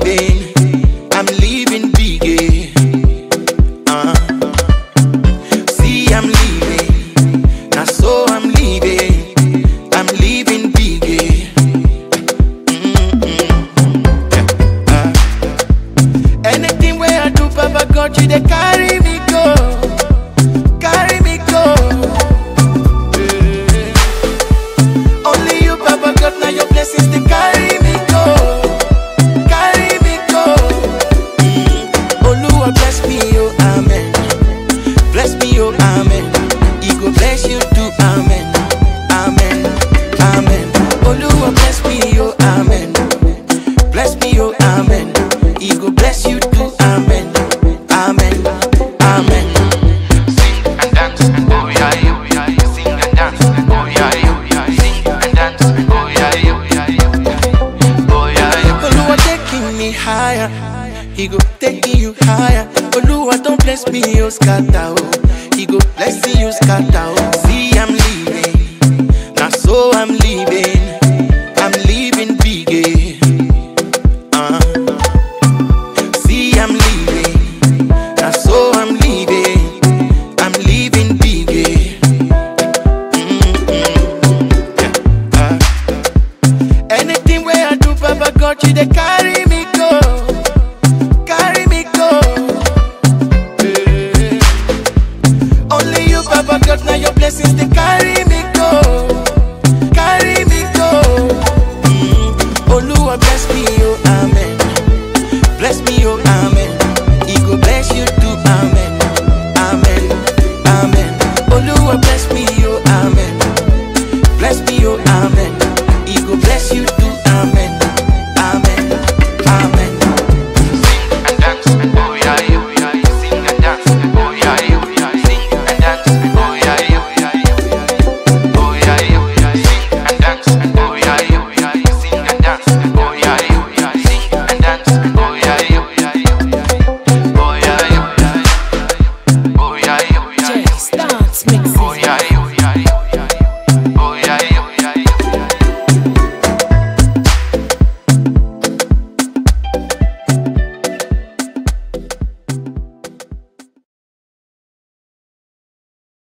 leaving. I'm leaving big. Eh? Uh. See, I'm leaving, now so I'm leaving. I'm leaving big. Eh? Mm-hmm. Yeah. Uh. Anything where I do, Papa God, you they carry Amen. Amen. Amen. Sing and dance. Oh yeah, you. Sing and dance. Oh yeah, you. Sing and dance. Oh yeah, you. Oh yeah, you. Oluwa taking me higher. He go taking you higher. Oluwa don't bless me, oh scatter, oh. He go bless you, scatter, oh. See I'm leaving. Now so I'm leaving. she dey.